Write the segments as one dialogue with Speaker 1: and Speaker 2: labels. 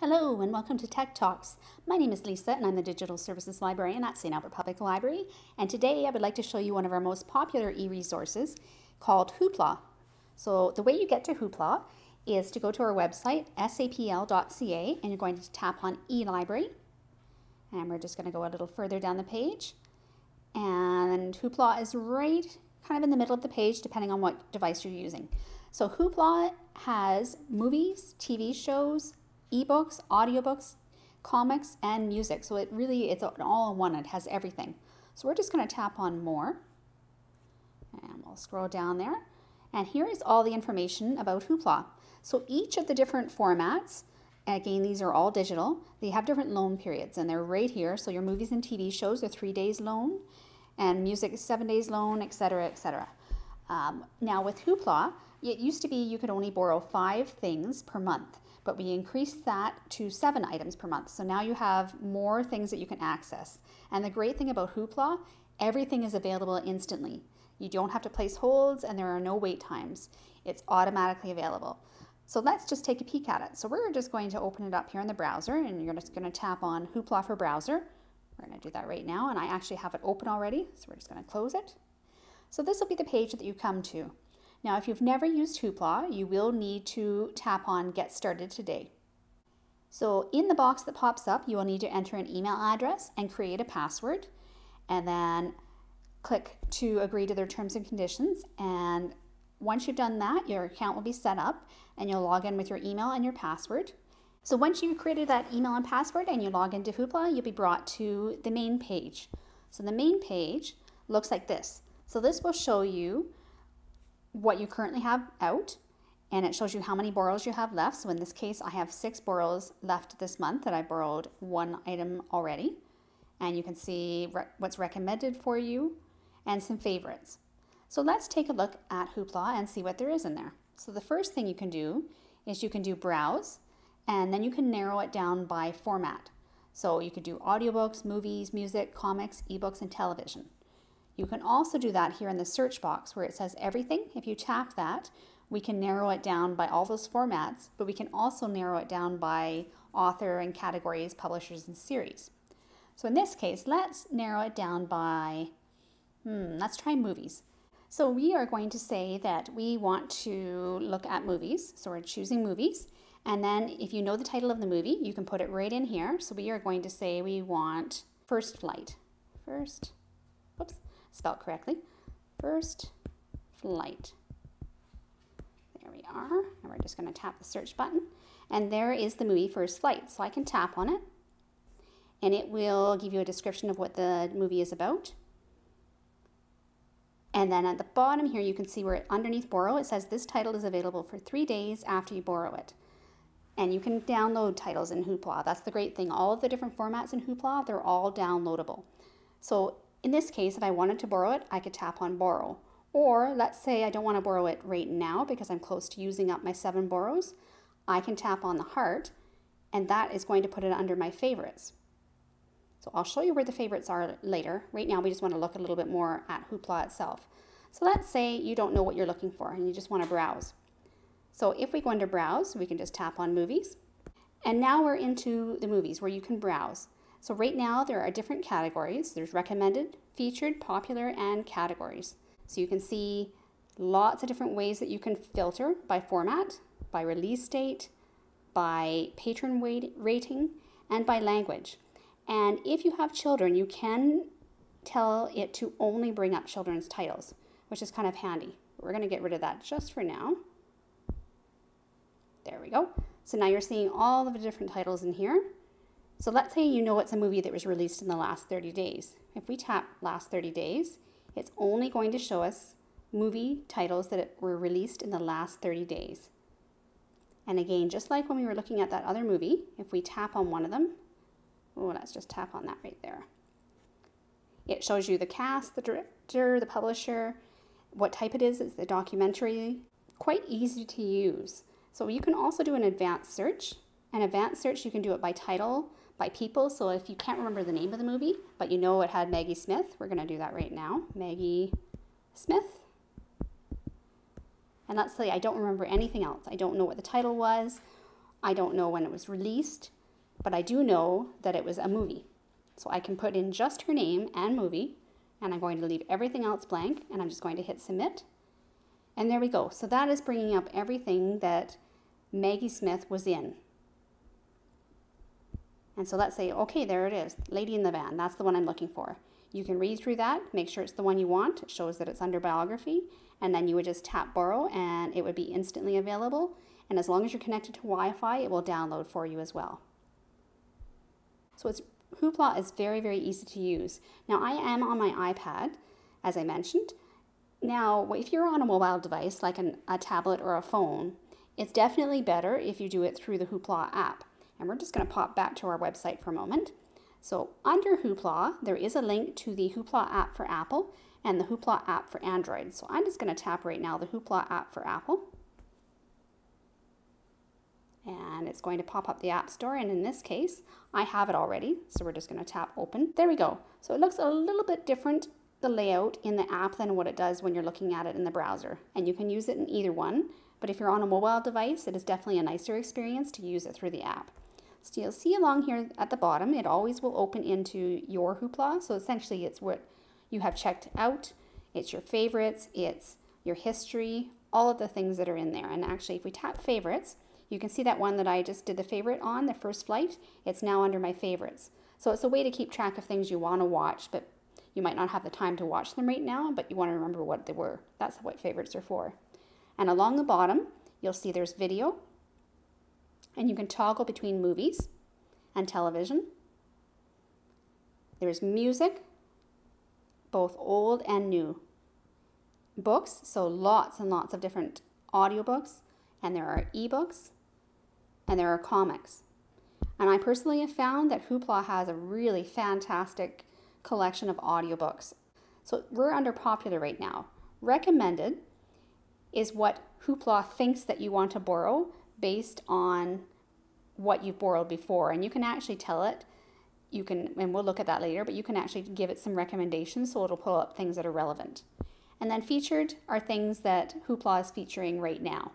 Speaker 1: Hello and welcome to Tech Talks. My name is Lisa and I'm the Digital Services Librarian at St. Albert Public Library. And today I would like to show you one of our most popular e-resources called Hoopla. So the way you get to Hoopla is to go to our website, sapl.ca, and you're going to tap on e-library. And we're just going to go a little further down the page. And Hoopla is right kind of in the middle of the page depending on what device you're using. So Hoopla has movies, TV shows, ebooks, audiobooks, comics, and music. So it really, it's all in one. It has everything. So we're just going to tap on more. And we'll scroll down there. And here is all the information about Hoopla. So each of the different formats, again, these are all digital, they have different loan periods and they're right here. So your movies and TV shows are three days loan and music is seven days loan, etc., etc. Um, now with Hoopla, it used to be you could only borrow five things per month but we increased that to seven items per month. So now you have more things that you can access. And the great thing about Hoopla, everything is available instantly. You don't have to place holds and there are no wait times. It's automatically available. So let's just take a peek at it. So we're just going to open it up here in the browser and you're just going to tap on Hoopla for browser. We're going to do that right now and I actually have it open already. So we're just going to close it. So this will be the page that you come to. Now, if you've never used Hoopla, you will need to tap on Get Started Today. So in the box that pops up, you will need to enter an email address and create a password, and then click to agree to their terms and conditions. And once you've done that, your account will be set up and you'll log in with your email and your password. So once you've created that email and password and you log into Hoopla, you'll be brought to the main page. So the main page looks like this. So this will show you what you currently have out and it shows you how many borrows you have left. So in this case, I have six borrows left this month that I borrowed one item already. And you can see re what's recommended for you and some favorites. So let's take a look at Hoopla and see what there is in there. So the first thing you can do is you can do browse and then you can narrow it down by format. So you could do audiobooks, movies, music, comics, ebooks, and television. You can also do that here in the search box where it says everything. If you tap that, we can narrow it down by all those formats, but we can also narrow it down by author and categories, publishers, and series. So in this case, let's narrow it down by, hmm, let's try movies. So we are going to say that we want to look at movies. So we're choosing movies. And then if you know the title of the movie, you can put it right in here. So we are going to say we want First Flight. First, whoops, spelled correctly. First flight. There we are. And we're just going to tap the search button. And there is the movie First Flight. So I can tap on it. And it will give you a description of what the movie is about. And then at the bottom here, you can see where underneath borrow, it says this title is available for three days after you borrow it. And you can download titles in Hoopla. That's the great thing. All of the different formats in Hoopla, they're all downloadable. So in this case, if I wanted to borrow it, I could tap on borrow. Or let's say I don't want to borrow it right now because I'm close to using up my seven borrows. I can tap on the heart and that is going to put it under my favorites. So I'll show you where the favorites are later. Right now we just want to look a little bit more at Hoopla itself. So let's say you don't know what you're looking for and you just want to browse. So if we go into browse, we can just tap on movies. And now we're into the movies where you can browse. So right now there are different categories. There's recommended, featured, popular, and categories. So you can see lots of different ways that you can filter by format, by release date, by patron rating, and by language. And if you have children, you can tell it to only bring up children's titles, which is kind of handy. We're going to get rid of that just for now. There we go. So now you're seeing all of the different titles in here. So let's say you know it's a movie that was released in the last 30 days. If we tap last 30 days, it's only going to show us movie titles that were released in the last 30 days. And again, just like when we were looking at that other movie, if we tap on one of them, oh, let's just tap on that right there. It shows you the cast, the director, the publisher, what type it is, it's a documentary, quite easy to use. So you can also do an advanced search. An advanced search, you can do it by title, by people. So if you can't remember the name of the movie, but you know it had Maggie Smith, we're going to do that right now. Maggie Smith. And let's say I don't remember anything else. I don't know what the title was. I don't know when it was released, but I do know that it was a movie. So I can put in just her name and movie, and I'm going to leave everything else blank, and I'm just going to hit submit. And there we go. So that is bringing up everything that Maggie Smith was in. And so let's say, okay, there it is, Lady in the Van. That's the one I'm looking for. You can read through that, make sure it's the one you want. It shows that it's under biography. And then you would just tap borrow and it would be instantly available. And as long as you're connected to Wi-Fi, it will download for you as well. So it's Hoopla is very, very easy to use. Now I am on my iPad, as I mentioned. Now, if you're on a mobile device like an, a tablet or a phone, it's definitely better if you do it through the Hoopla app. And we're just going to pop back to our website for a moment. So under Hoopla, there is a link to the Hoopla app for Apple and the Hoopla app for Android. So I'm just going to tap right now the Hoopla app for Apple. And it's going to pop up the App Store. And in this case, I have it already. So we're just going to tap open. There we go. So it looks a little bit different, the layout in the app than what it does when you're looking at it in the browser. And you can use it in either one. But if you're on a mobile device, it is definitely a nicer experience to use it through the app. So you'll see along here at the bottom, it always will open into your Hoopla. So essentially it's what you have checked out. It's your favorites, it's your history, all of the things that are in there. And actually if we tap favorites, you can see that one that I just did the favorite on, the first flight, it's now under my favorites. So it's a way to keep track of things you want to watch, but you might not have the time to watch them right now, but you want to remember what they were. That's what favorites are for. And along the bottom, you'll see there's video, and you can toggle between movies and television. There's music, both old and new. Books, so lots and lots of different audiobooks, and there are ebooks, and there are comics. And I personally have found that Hoopla has a really fantastic collection of audiobooks. So we're under popular right now. Recommended is what Hoopla thinks that you want to borrow based on what you've borrowed before. And you can actually tell it, you can, and we'll look at that later, but you can actually give it some recommendations so it'll pull up things that are relevant. And then featured are things that Hoopla is featuring right now.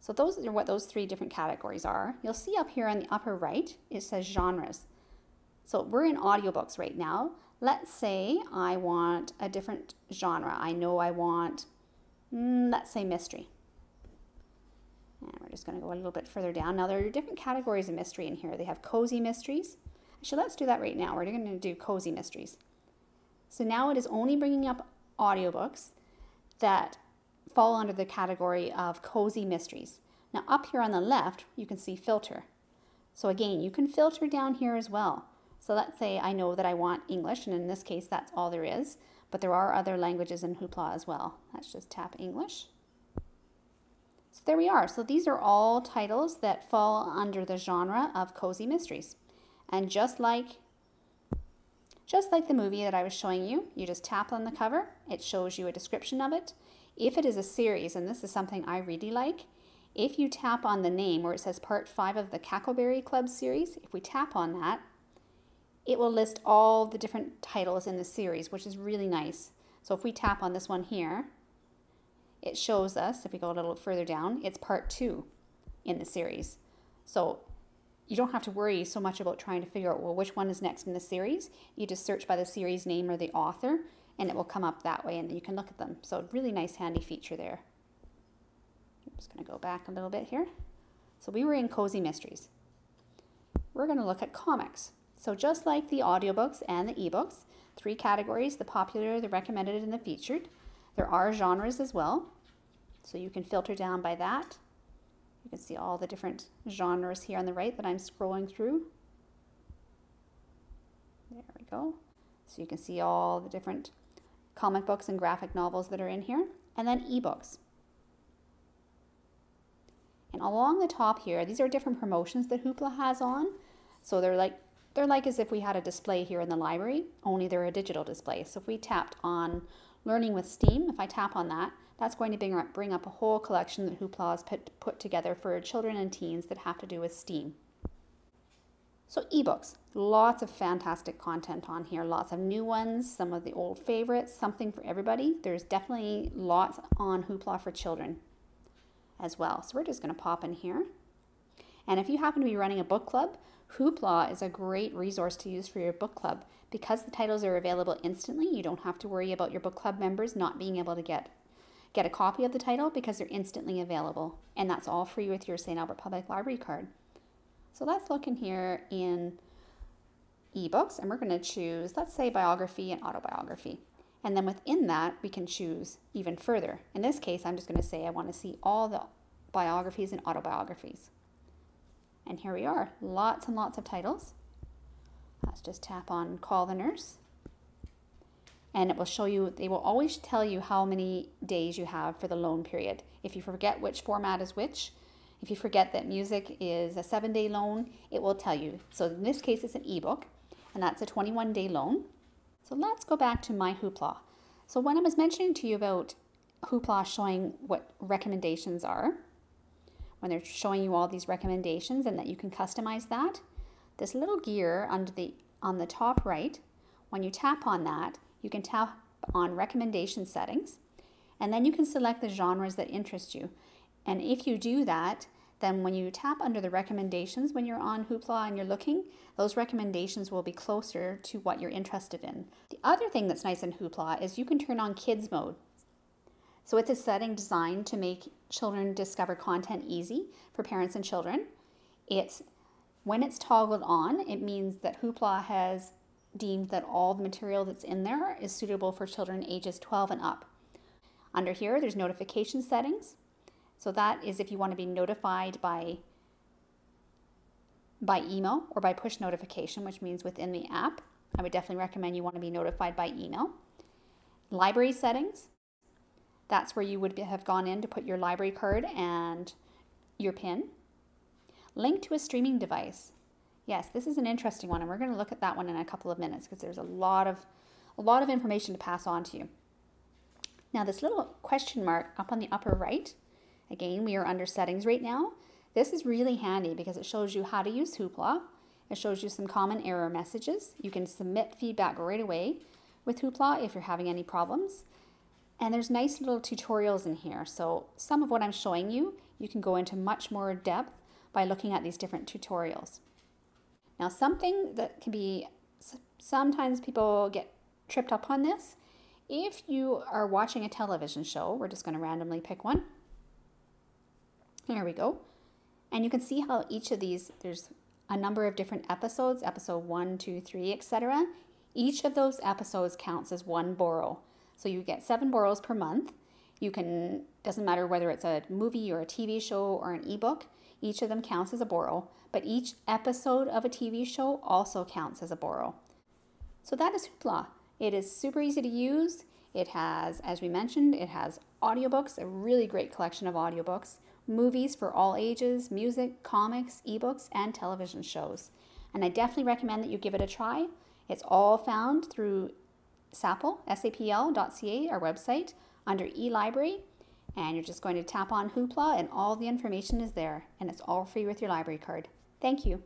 Speaker 1: So those are what those three different categories are. You'll see up here on the upper right, it says genres. So we're in audiobooks right now. Let's say I want a different genre. I know I want, mm, let's say mystery. Just going to go a little bit further down. Now, there are different categories of mystery in here. They have cozy mysteries. Actually, let's do that right now. We're going to do cozy mysteries. So now it is only bringing up audiobooks that fall under the category of cozy mysteries. Now, up here on the left, you can see filter. So again, you can filter down here as well. So let's say I know that I want English, and in this case, that's all there is. But there are other languages in Hoopla as well. Let's just tap English. So there we are. So these are all titles that fall under the genre of cozy mysteries. And just like just like the movie that I was showing you, you just tap on the cover, it shows you a description of it. If it is a series, and this is something I really like, if you tap on the name where it says part five of the Cackleberry Club series, if we tap on that, it will list all the different titles in the series, which is really nice. So if we tap on this one here, it shows us, if we go a little further down, it's part two in the series. So you don't have to worry so much about trying to figure out, well, which one is next in the series. You just search by the series name or the author, and it will come up that way, and you can look at them. So really nice, handy feature there. I'm just going to go back a little bit here. So we were in Cozy Mysteries. We're going to look at comics. So just like the audiobooks and the ebooks, three categories, the popular, the recommended, and the featured. There are genres as well. So you can filter down by that. You can see all the different genres here on the right that I'm scrolling through. There we go. So you can see all the different comic books and graphic novels that are in here. And then ebooks. And along the top here, these are different promotions that Hoopla has on. So they're like they're like as if we had a display here in the library, only they're a digital display. So if we tapped on Learning with STEAM, if I tap on that, that's going to bring up, bring up a whole collection that Hoopla has put, put together for children and teens that have to do with STEAM. So ebooks, lots of fantastic content on here, lots of new ones, some of the old favorites, something for everybody. There's definitely lots on Hoopla for children as well. So we're just going to pop in here. And if you happen to be running a book club, Hoopla is a great resource to use for your book club. Because the titles are available instantly, you don't have to worry about your book club members not being able to get get a copy of the title because they're instantly available. And that's all free with your St. Albert Public Library card. So let's look in here in ebooks and we're going to choose, let's say, biography and autobiography. And then within that, we can choose even further. In this case, I'm just going to say I want to see all the biographies and autobiographies. And here we are, lots and lots of titles. Let's just tap on Call the Nurse. And it will show you, they will always tell you how many days you have for the loan period. If you forget which format is which, if you forget that music is a seven day loan, it will tell you. So in this case, it's an ebook, and that's a 21 day loan. So let's go back to my Hoopla. So when I was mentioning to you about Hoopla showing what recommendations are, when they're showing you all these recommendations and that you can customize that, this little gear under the on the top right, when you tap on that, you can tap on recommendation settings and then you can select the genres that interest you. And if you do that, then when you tap under the recommendations when you're on Hoopla and you're looking, those recommendations will be closer to what you're interested in. The other thing that's nice in Hoopla is you can turn on kids mode. So it's a setting designed to make children discover content easy for parents and children. It's when it's toggled on, it means that Hoopla has deemed that all the material that's in there is suitable for children ages 12 and up. Under here, there's notification settings. So that is if you want to be notified by by email or by push notification, which means within the app. I would definitely recommend you want to be notified by email. Library settings. That's where you would have gone in to put your library card and your PIN. Link to a streaming device. Yes, this is an interesting one, and we're going to look at that one in a couple of minutes because there's a lot of a lot of information to pass on to you. Now, this little question mark up on the upper right, again, we are under settings right now. This is really handy because it shows you how to use Hoopla. It shows you some common error messages. You can submit feedback right away with Hoopla if you're having any problems. And there's nice little tutorials in here. So some of what I'm showing you, you can go into much more depth by looking at these different tutorials. Now something that can be, sometimes people get tripped up on this. If you are watching a television show, we're just going to randomly pick one. There we go. And you can see how each of these, there's a number of different episodes, episode one, two, three, etc. Each of those episodes counts as one borrow. So you get seven borrows per month. You can, doesn't matter whether it's a movie or a TV show or an ebook, each of them counts as a borrow, but each episode of a TV show also counts as a borrow. So that is Hoopla. It is super easy to use. It has, as we mentioned, it has audiobooks, a really great collection of audiobooks, movies for all ages, music, comics, ebooks, and television shows. And I definitely recommend that you give it a try. It's all found through SAPL, sapl.ca, our website, under eLibrary. And you're just going to tap on Hoopla and all the information is there. And it's all free with your library card. Thank you.